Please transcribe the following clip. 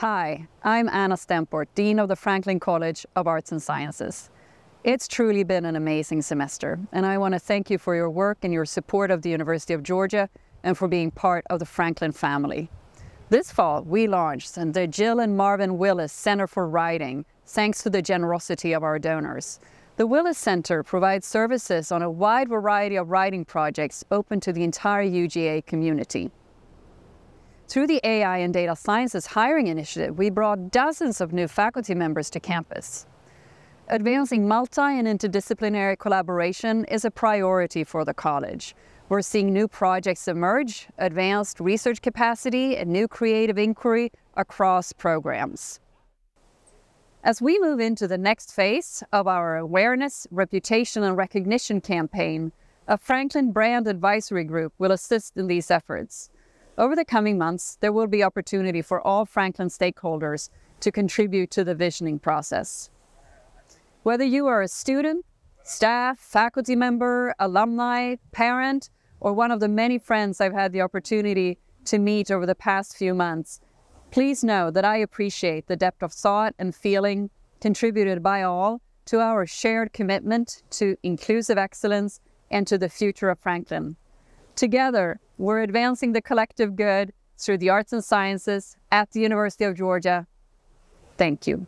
Hi, I'm Anna Stenport, Dean of the Franklin College of Arts and Sciences. It's truly been an amazing semester, and I want to thank you for your work and your support of the University of Georgia and for being part of the Franklin family. This fall, we launched the Jill and Marvin Willis Center for Writing, thanks to the generosity of our donors. The Willis Center provides services on a wide variety of writing projects open to the entire UGA community. Through the AI and Data Sciences Hiring Initiative, we brought dozens of new faculty members to campus. Advancing multi and interdisciplinary collaboration is a priority for the college. We're seeing new projects emerge, advanced research capacity, and new creative inquiry across programs. As we move into the next phase of our awareness, reputation, and recognition campaign, a Franklin Brand Advisory Group will assist in these efforts. Over the coming months, there will be opportunity for all Franklin stakeholders to contribute to the visioning process. Whether you are a student, staff, faculty member, alumni, parent, or one of the many friends I've had the opportunity to meet over the past few months, please know that I appreciate the depth of thought and feeling contributed by all to our shared commitment to inclusive excellence and to the future of Franklin. Together, we're advancing the collective good through the arts and sciences at the University of Georgia. Thank you.